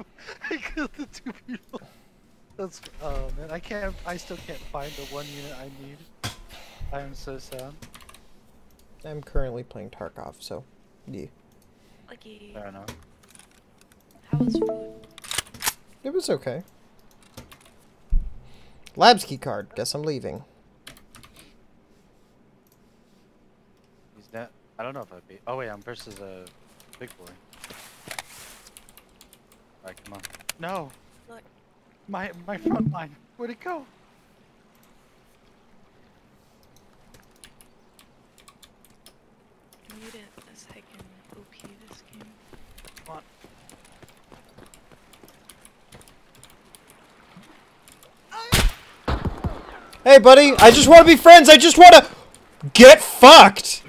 two. I killed the two people. That's oh man, I can't. I still can't find the one unit I need. I am so sad. I'm currently playing Tarkov, so yeah. Lucky. Fair enough. How was food? It was okay. Labs key card. Guess I'm leaving. He's dead. I don't know if I'd be. Oh wait, I'm versus a big boy. Alright, come on. No. Look. My my front line. Where'd it go? Need it as I can OP this game. Come on. Hey, buddy. I just want to be friends. I just want to get fucked.